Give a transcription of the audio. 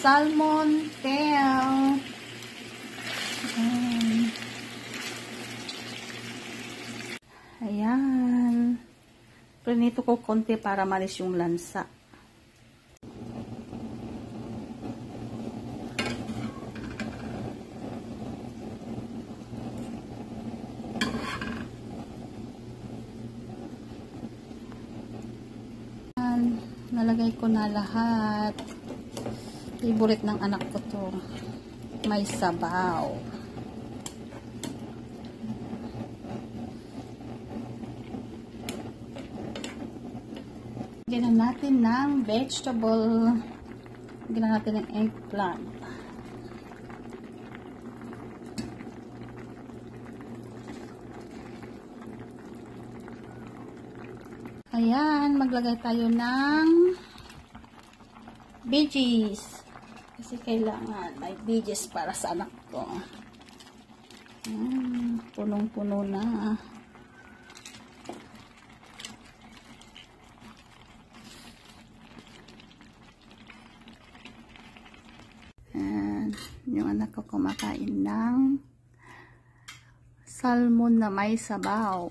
Salmon tail. Ayan. Ayan. Prinito ko konti para malis yung lansa. Ayan. Nalagay ko na lahat. Favorite ng anak ko to. May sabaw. Na natin ng vegetable. Na natin ng eggplant. Ayan, maglagay tayo ng veggies. Kasi kailangan may veggies para sa anak ko. Ayan, punong-puno na. Ayan, yung anak ko kumakain ng salmon na may sabaw.